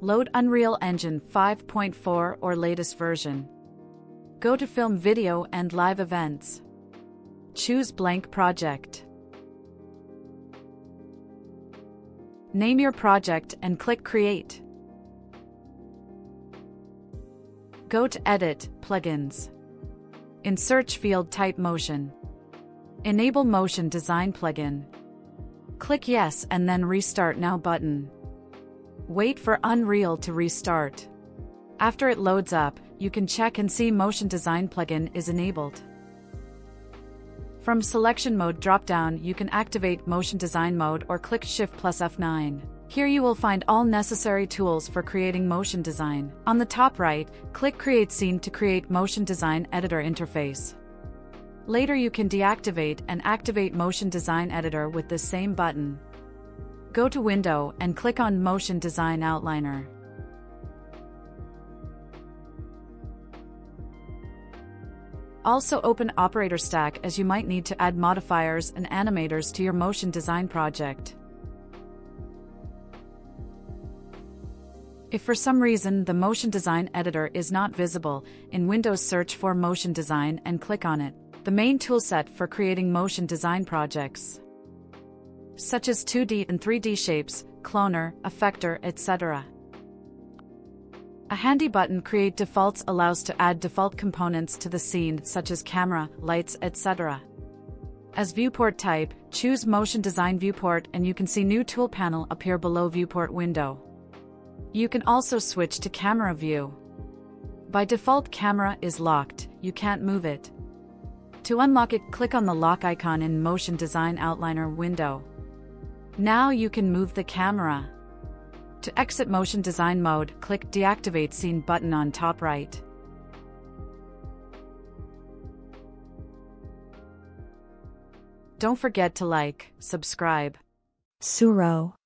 Load Unreal Engine 5.4 or latest version. Go to Film Video and Live Events. Choose Blank Project. Name your project and click Create. Go to Edit, Plugins. In Search field type Motion. Enable Motion Design plugin. Click Yes and then Restart Now button. Wait for Unreal to restart. After it loads up, you can check and see Motion Design plugin is enabled. From Selection Mode drop-down you can activate Motion Design Mode or click Shift plus F9. Here you will find all necessary tools for creating motion design. On the top right, click Create Scene to create Motion Design Editor interface. Later you can deactivate and activate Motion Design Editor with the same button. Go to Window and click on Motion Design Outliner. Also open Operator Stack as you might need to add modifiers and animators to your motion design project. If for some reason the Motion Design Editor is not visible, in Windows search for Motion Design and click on it, the main toolset for creating motion design projects. Such as 2D and 3D shapes, cloner, effector, etc. A handy button Create Defaults allows to add default components to the scene such as camera, lights, etc. As viewport type, choose Motion Design Viewport and you can see new tool panel appear below viewport window. You can also switch to camera view. By default camera is locked, you can't move it. To unlock it, click on the lock icon in Motion Design Outliner window. Now you can move the camera. To exit Motion Design mode, click Deactivate Scene button on top right. Don't forget to like, subscribe. Sooro.